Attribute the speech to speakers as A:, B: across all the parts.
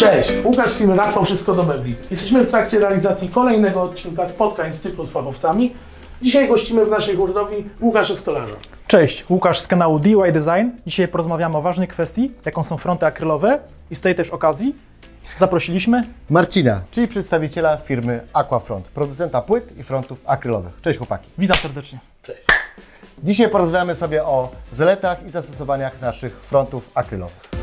A: Cześć, Łukasz z firmy Rafał Wszystko do Mebli. Jesteśmy w trakcie realizacji kolejnego odcinka spotkań z cyklu z fachowcami. Dzisiaj gościmy w naszej hurtowni Łukasza Stolarza.
B: Cześć, Łukasz z kanału DIY Design. Dzisiaj porozmawiamy o ważnej kwestii, jaką są fronty akrylowe i z tej też okazji zaprosiliśmy
C: Marcina, czyli przedstawiciela firmy Aquafront, producenta płyt i frontów akrylowych. Cześć chłopaki.
B: Witam serdecznie.
A: Cześć.
C: Dzisiaj porozmawiamy sobie o zaletach i zastosowaniach naszych frontów akrylowych.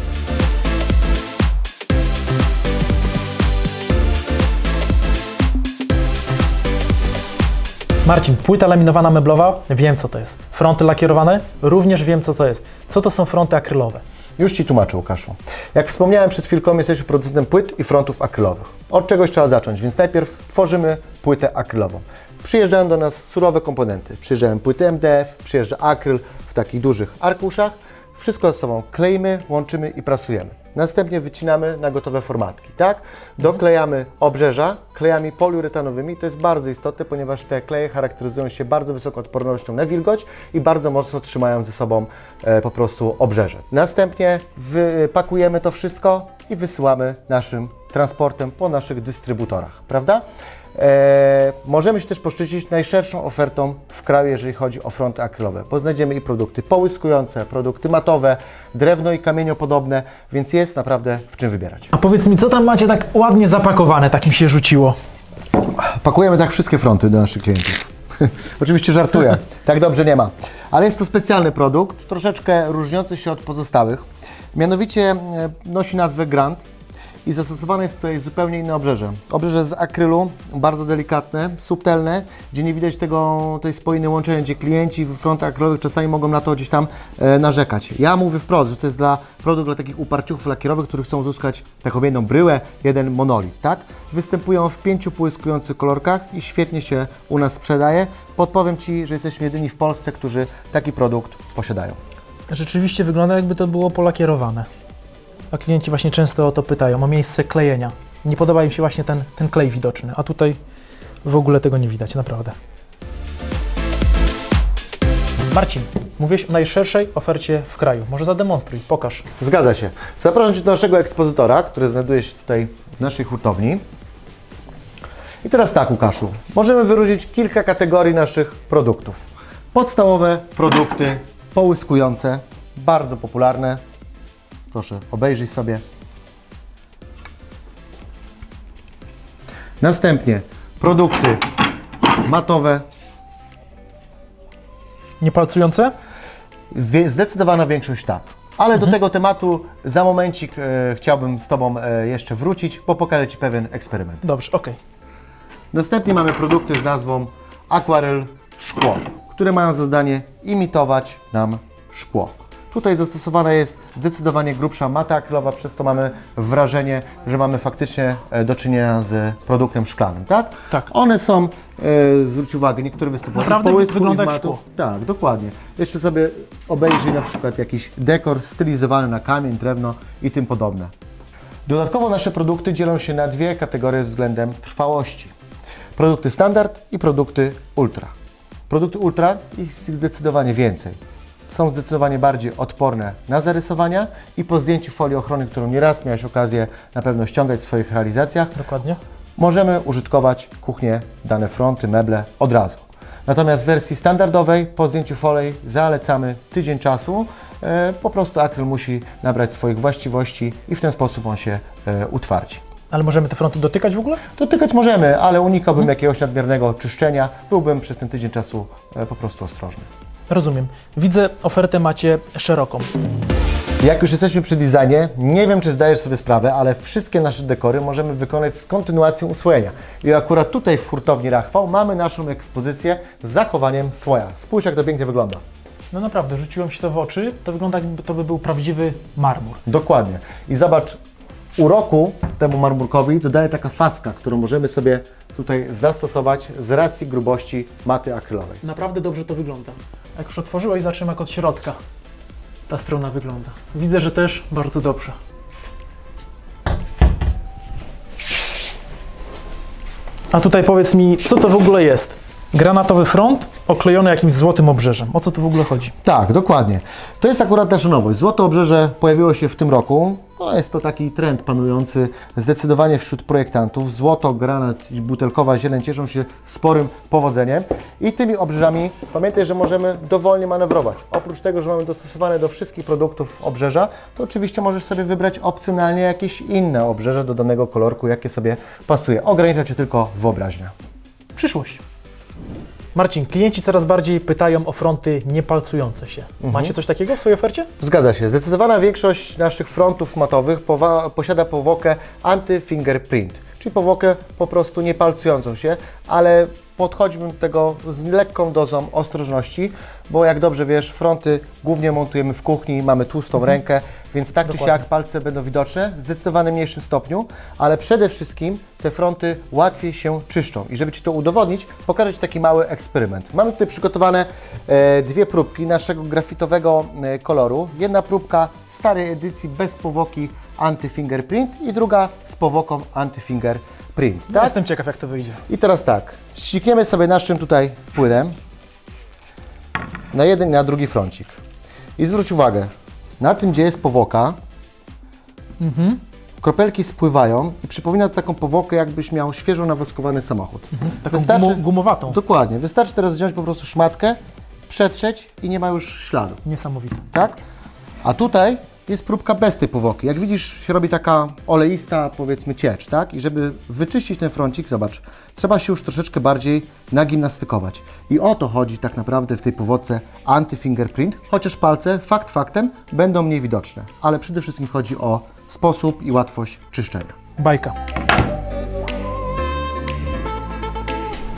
B: Marcin, płyta laminowana meblowa, wiem co to jest. Fronty lakierowane, również wiem co to jest. Co to są fronty akrylowe?
C: Już Ci tłumaczę, Łukaszu. Jak wspomniałem przed chwilką, jesteśmy producentem płyt i frontów akrylowych. Od czegoś trzeba zacząć, więc najpierw tworzymy płytę akrylową. Przyjeżdżają do nas surowe komponenty. Przyjeżdżają płyty MDF, przyjeżdża akryl w takich dużych arkuszach. Wszystko ze sobą kleimy, łączymy i prasujemy. Następnie wycinamy na gotowe formatki, tak? Doklejamy obrzeża klejami poliuretanowymi. To jest bardzo istotne, ponieważ te kleje charakteryzują się bardzo wysoką odpornością na wilgoć i bardzo mocno trzymają ze sobą e, po prostu obrzeże. Następnie wypakujemy to wszystko i wysyłamy naszym transportem po naszych dystrybutorach, prawda? E, możemy się też poszczycić najszerszą ofertą w kraju, jeżeli chodzi o fronty akrylowe, bo znajdziemy i produkty połyskujące, produkty matowe, drewno i kamieniopodobne, więc jest naprawdę w czym wybierać.
B: A powiedz mi, co tam macie tak ładnie zapakowane, tak mi się rzuciło?
C: Pakujemy tak wszystkie fronty do naszych klientów. Oczywiście żartuję, tak dobrze nie ma. Ale jest to specjalny produkt, troszeczkę różniący się od pozostałych. Mianowicie e, nosi nazwę Grand i zastosowane jest tutaj zupełnie inne obrzeże. Obrzeże z akrylu, bardzo delikatne, subtelne, gdzie nie widać tego, tej spojnej łączenia, gdzie klienci w frontach akrylowych czasami mogą na to gdzieś tam e, narzekać. Ja mówię wprost, że to jest dla produkt dla takich uparciuchów lakierowych, którzy chcą uzyskać taką jedną bryłę, jeden monolit, tak? Występują w pięciu połyskujących kolorkach i świetnie się u nas sprzedaje. Podpowiem Ci, że jesteśmy jedyni w Polsce, którzy taki produkt posiadają.
B: Rzeczywiście wygląda jakby to było polakierowane. A klienci właśnie często o to pytają, o miejsce klejenia. Nie podoba im się właśnie ten, ten klej widoczny, a tutaj w ogóle tego nie widać, naprawdę. Marcin, mówiłeś o najszerszej ofercie w kraju. Może zademonstruj, pokaż.
C: Zgadza się. Zapraszam Cię do naszego ekspozytora, który znajduje się tutaj w naszej hurtowni. I teraz tak, Łukaszu, możemy wyróżnić kilka kategorii naszych produktów. Podstawowe produkty połyskujące, bardzo popularne. Proszę, obejrzyj sobie. Następnie produkty matowe,
B: Niepalcujące?
C: Zdecydowana większość tak. Ale do tego tematu za momencik e, chciałbym z Tobą e, jeszcze wrócić, bo pokażę Ci pewien eksperyment.
B: Dobrze, okej.
C: Następnie mamy produkty z nazwą Aquarel Szkło, które mają za zadanie imitować nam szkło. Tutaj zastosowana jest zdecydowanie grubsza mata akrylowa, przez to mamy wrażenie, że mamy faktycznie e, do czynienia z produktem szklanym, tak?
B: Tak.
C: One są, e, zwróć uwagę, niektóre występują
B: Naprawdę
C: w połysku
B: wygląda jak szkło.
C: Tak, dokładnie. Jeszcze sobie obejrzyj na przykład jakiś dekor stylizowany na kamień, drewno i tym podobne. Dodatkowo nasze produkty dzielą się na dwie kategorie względem trwałości. Produkty standard i produkty ultra. Produkty ultra jest ich zdecydowanie więcej. Są zdecydowanie bardziej odporne na zarysowania i po zdjęciu folii ochrony, którą nieraz miałeś okazję na pewno ściągać w swoich realizacjach,
B: Dokładnie.
C: możemy użytkować kuchnię, dane fronty, meble od razu. Natomiast w wersji standardowej po zdjęciu folii zalecamy tydzień czasu. E, po prostu akryl musi nabrać swoich właściwości i w ten sposób on się e, utwardzi.
B: Ale możemy te fronty dotykać w ogóle?
C: Dotykać możemy, ale unikałbym jakiegoś nadmiernego czyszczenia. Byłbym przez ten tydzień czasu e, po prostu ostrożny.
B: Rozumiem. Widzę, ofertę macie szeroką.
C: Jak już jesteśmy przy designie, nie wiem czy zdajesz sobie sprawę, ale wszystkie nasze dekory możemy wykonać z kontynuacją usłojenia. I akurat tutaj w hurtowni Rachwał mamy naszą ekspozycję z zachowaniem słoja. Spójrz jak to pięknie wygląda.
B: No naprawdę, rzuciło mi się to w oczy. To wygląda jakby to by był prawdziwy marmur.
C: Dokładnie. I zobacz, uroku temu marmurkowi dodaje taka faska, którą możemy sobie tutaj zastosować z racji grubości maty akrylowej.
B: Naprawdę dobrze to wygląda. Jak już otworzyłeś, zobaczymy jak od środka ta strona wygląda. Widzę, że też bardzo dobrze. A tutaj powiedz mi, co to w ogóle jest? Granatowy front oklejony jakimś złotym obrzeżem. O co tu w ogóle chodzi?
C: Tak, dokładnie. To jest akurat nasza nowość. Złote obrzeże pojawiło się w tym roku. No, jest to taki trend panujący zdecydowanie wśród projektantów. Złoto, granat i butelkowa zieleń cieszą się sporym powodzeniem i tymi obrzeżami pamiętaj, że możemy dowolnie manewrować. Oprócz tego, że mamy dostosowane do wszystkich produktów obrzeża, to oczywiście możesz sobie wybrać opcjonalnie jakieś inne obrzeże do danego kolorku, jakie sobie pasuje. Ogranicza Cię tylko wyobraźnia.
B: Przyszłość. Marcin, klienci coraz bardziej pytają o fronty niepalcujące się. Macie coś takiego w swojej ofercie?
C: Zgadza się. Zdecydowana większość naszych frontów matowych posiada powłokę anti-fingerprint, czyli powłokę po prostu nie palcującą się, ale podchodźmy do tego z lekką dozą ostrożności, bo jak dobrze wiesz, fronty głównie montujemy w kuchni, mamy tłustą rękę, więc tak czy
B: Dokładnie.
C: siak palce będą widoczne w zdecydowanie mniejszym stopniu, ale przede wszystkim te fronty łatwiej się czyszczą. I żeby Ci to udowodnić, pokażę Ci taki mały eksperyment. Mamy tutaj przygotowane e, dwie próbki naszego grafitowego e, koloru. Jedna próbka starej edycji bez powłoki anti-fingerprint i druga z powłoką anti-fingerprint.
B: Ja
C: Tak?
B: Jestem ciekaw, jak to wyjdzie.
C: I teraz tak, ścikniemy sobie naszym tutaj płynem na jeden i na drugi froncik. I zwróć uwagę, na tym gdzie jest powłoka, kropelki spływają i przypomina to taką powłokę, jakbyś miał świeżo nawoskowany samochód.
B: Taką
C: Wystarczy-
B: gumowatą.
C: Dokładnie, wystarczy teraz wziąć po prostu szmatkę, przetrzeć i nie ma już śladu
B: Niesamowite.
C: tak? A tutaj jest próbka bez tej powłoki. Jak widzisz, się robi taka oleista, powiedzmy, ciecz, tak? I żeby wyczyścić ten froncik, zobacz, trzeba się już troszeczkę bardziej nagimnastykować. I o to chodzi tak naprawdę w tej powłoce anti-fingerprint, chociaż palce, fakt faktem, będą mniej widoczne. Ale przede wszystkim chodzi o sposób i łatwość czyszczenia.
B: Bajka.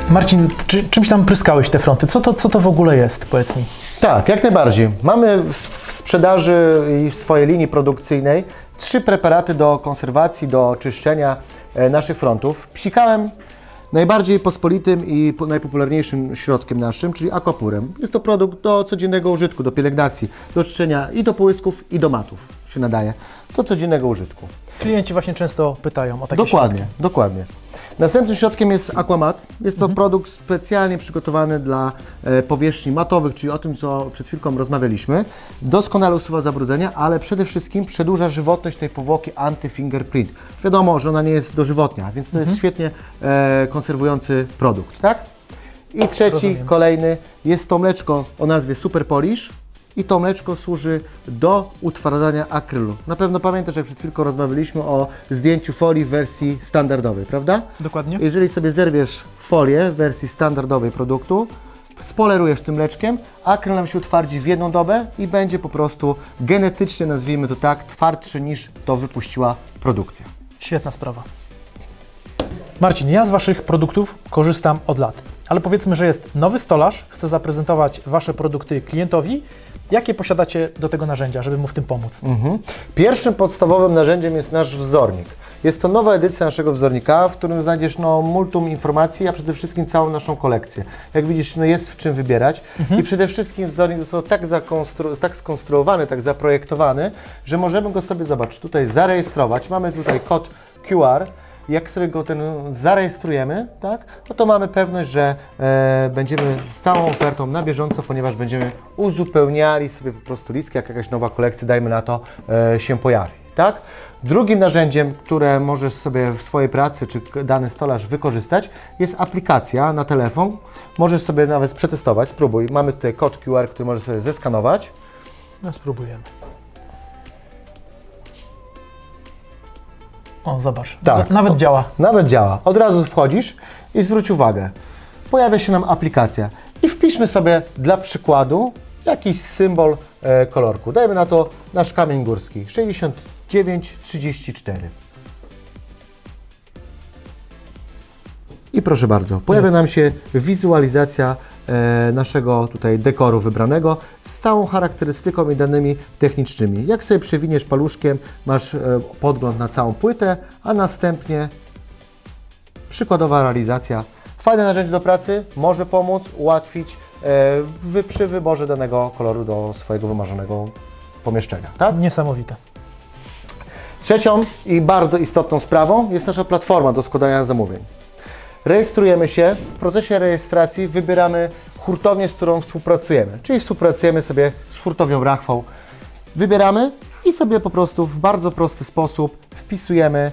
B: Marcin, czy, czymś tam pryskałeś te fronty? Co to, co to w ogóle jest, powiedz mi?
C: Tak, jak najbardziej. Mamy w, sprzedaży i swojej linii produkcyjnej trzy preparaty do konserwacji, do czyszczenia e, naszych frontów. Psikałem najbardziej pospolitym i po- najpopularniejszym środkiem naszym, czyli aquapurem. Jest to produkt do codziennego użytku, do pielęgnacji, do czyszczenia i do połysków, i do matów się nadaje. Do codziennego użytku.
B: Klienci właśnie często pytają o takie
C: Dokładnie, dokładnie. Następnym środkiem jest Aquamat. Jest to produkt specjalnie przygotowany dla e, powierzchni matowych, czyli o tym, co przed chwilką rozmawialiśmy. Doskonale usuwa zabrudzenia, ale przede wszystkim przedłuża żywotność tej powłoki anti-fingerprint. Wiadomo, że ona nie jest dożywotnia, więc to jest świetnie e, konserwujący produkt, tak? I trzeci,
B: Rozumiem.
C: kolejny, jest to mleczko o nazwie Super Polish. I to mleczko służy do utwardzania akrylu. Na pewno pamiętasz, jak przed chwilką rozmawialiśmy o zdjęciu folii w wersji standardowej, prawda?
B: Dokładnie.
C: Jeżeli sobie zerwiesz folię w wersji standardowej produktu, spolerujesz tym mleczkiem, akryl nam się utwardzi w jedną dobę i będzie po prostu genetycznie, nazwijmy to tak, twardszy niż to wypuściła produkcja.
B: Świetna sprawa. Marcin, ja z Waszych produktów korzystam od lat, ale powiedzmy, że jest nowy stolarz, chce zaprezentować Wasze produkty klientowi. Jakie posiadacie do tego narzędzia, żeby mu w tym pomóc?
C: Mhm. Pierwszym podstawowym narzędziem jest nasz wzornik. Jest to nowa edycja naszego wzornika, w którym znajdziesz no, multum informacji, a przede wszystkim całą naszą kolekcję. Jak widzisz, no, jest w czym wybierać i przede wszystkim wzornik został tak, zakonstru- tak skonstruowany, tak zaprojektowany, że możemy go sobie, zobacz, tutaj zarejestrować. Mamy tutaj kod QR. Jak sobie go ten zarejestrujemy, tak, no to mamy pewność, że e, będziemy z całą ofertą na bieżąco, ponieważ będziemy uzupełniali sobie po prostu listki, jak jakaś nowa kolekcja, dajmy na to, e, się pojawi. Tak? Drugim narzędziem, które możesz sobie w swojej pracy czy dany stolarz wykorzystać, jest aplikacja na telefon. Możesz sobie nawet przetestować, spróbuj. Mamy tutaj kod QR, który możesz sobie zeskanować.
B: No, spróbujemy. O, zobacz.
C: Tak.
B: Nawet, działa.
C: Nawet działa. Od razu wchodzisz i zwróć uwagę, pojawia się nam aplikacja i wpiszmy sobie dla przykładu jakiś symbol e, kolorku. Dajmy na to nasz kamień górski 6934. I proszę bardzo, pojawia
B: Jest.
C: nam się wizualizacja naszego tutaj dekoru wybranego z całą charakterystyką i danymi technicznymi. Jak sobie przewiniesz paluszkiem, masz e, podgląd na całą płytę, a następnie przykładowa realizacja. Fajne narzędzie do pracy, może pomóc, ułatwić e, wy, przy wyborze danego koloru do swojego wymarzonego pomieszczenia. Tak?
B: Niesamowite.
C: Trzecią i bardzo istotną sprawą jest nasza platforma do składania zamówień. Rejestrujemy się, w procesie rejestracji wybieramy hurtownię, z którą współpracujemy, czyli współpracujemy sobie z hurtownią Rachwał. Wybieramy i sobie po prostu w bardzo prosty sposób wpisujemy e,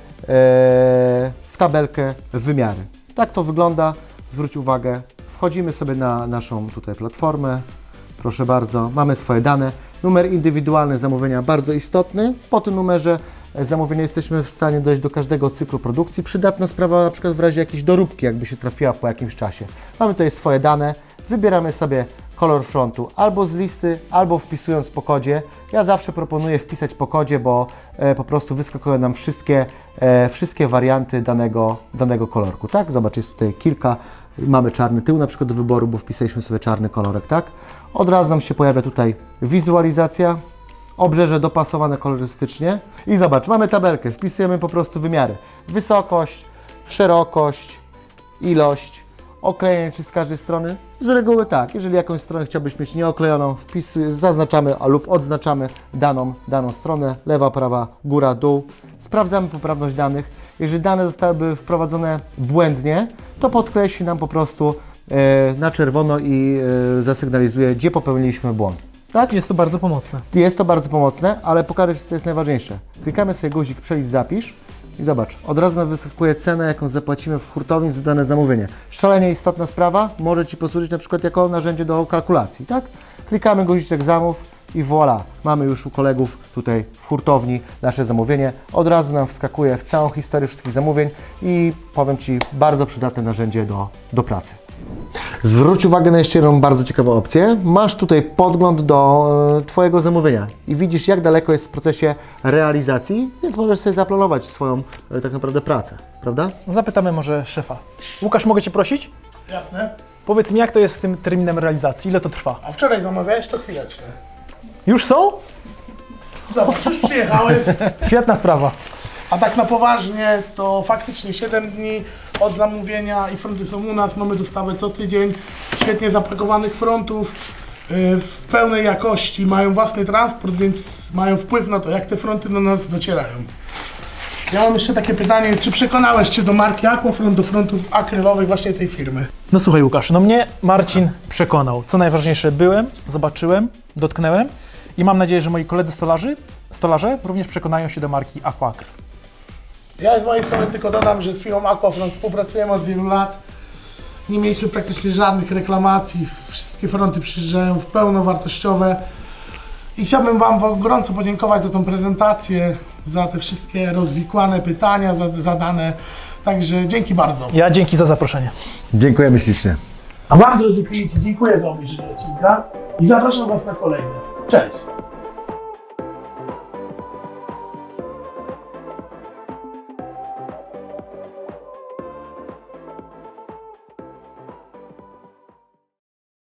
C: w tabelkę wymiary. Tak to wygląda. Zwróć uwagę, wchodzimy sobie na naszą tutaj platformę. Proszę bardzo, mamy swoje dane. Numer indywidualny zamówienia bardzo istotny. Po tym numerze e, zamówienia jesteśmy w stanie dojść do każdego cyklu produkcji. Przydatna sprawa na przykład w razie jakiejś doróbki, jakby się trafiła po jakimś czasie. Mamy tutaj swoje dane, wybieramy sobie kolor frontu albo z listy, albo wpisując po kodzie. Ja zawsze proponuję wpisać po kodzie, bo e, po prostu wyskakują nam wszystkie, e, wszystkie warianty danego, danego kolorku. Tak, zobacz, jest tutaj kilka. Mamy czarny tył na przykład do wyboru, bo wpisaliśmy sobie czarny kolorek, tak? Od razu nam się pojawia tutaj wizualizacja, obrzeże dopasowane kolorystycznie i zobacz, mamy tabelkę, wpisujemy po prostu wymiary. Wysokość, szerokość, ilość, oklejenie czy z każdej strony? Z reguły tak, jeżeli jakąś stronę chciałbyś mieć nieoklejoną, wpisuj, zaznaczamy lub odznaczamy daną, daną stronę, lewa, prawa, góra, dół. Sprawdzamy poprawność danych. Jeżeli dane zostałyby wprowadzone błędnie, to podkreśli nam po prostu e, na czerwono i e, zasygnalizuje, gdzie popełniliśmy błąd. Tak?
B: Jest to bardzo pomocne.
C: Jest to bardzo pomocne, ale pokażę Ci, co jest najważniejsze. Klikamy sobie guzik przelicz zapisz i zobacz, od razu nam wyskakuje cenę, jaką zapłacimy w hurtowni za dane zamówienie. Szalenie istotna sprawa, może Ci posłużyć na przykład jako narzędzie do kalkulacji, tak? Klikamy guziczek zamów i voilà, mamy już u kolegów tutaj w hurtowni nasze zamówienie. Od razu nam wskakuje w całą historię wszystkich zamówień i powiem Ci, bardzo przydatne narzędzie do, do pracy. Zwróć uwagę na jeszcze jedną bardzo ciekawą opcję. Masz tutaj podgląd do e, Twojego zamówienia i widzisz, jak daleko jest w procesie realizacji, więc możesz sobie zaplanować swoją e, tak naprawdę pracę, prawda?
B: Zapytamy może szefa. Łukasz, mogę Cię prosić?
A: Jasne.
B: Powiedz mi, jak to jest z tym terminem realizacji? Ile to trwa?
A: A wczoraj zamawiałeś, to chwileczkę.
B: Już są?
A: Zobacz, już przyjechałeś.
B: Świetna sprawa.
A: A tak na poważnie, to faktycznie 7 dni od zamówienia i fronty są u nas. Mamy dostawę co tydzień świetnie zapakowanych frontów yy, w pełnej jakości. Mają własny transport, więc mają wpływ na to, jak te fronty do nas docierają. Ja mam jeszcze takie pytanie, czy przekonałeś Cię do marki Aquafront, do frontów akrylowych właśnie tej firmy?
B: No słuchaj Łukasz, no mnie Marcin przekonał. Co najważniejsze, byłem, zobaczyłem, dotknęłem i mam nadzieję, że moi koledzy stolarzy, stolarze również przekonają się do marki Aquacry.
A: Ja z mojej strony tylko dodam, że z firmą Aquafront współpracujemy od wielu lat. Nie mieliśmy praktycznie żadnych reklamacji. Wszystkie fronty przyjeżdżają w pełnowartościowe. I chciałbym Wam gorąco podziękować za tą prezentację, za te wszystkie rozwikłane pytania za- zadane. Także dzięki bardzo.
B: Ja dzięki za zaproszenie.
C: Dziękujemy ślicznie.
A: A Wam, drodzy klienci, dziękuję za obejrzenie odcinka i zapraszam Was na kolejny. Cześć!